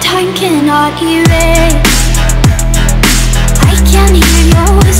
time cannot erase I can hear your whisper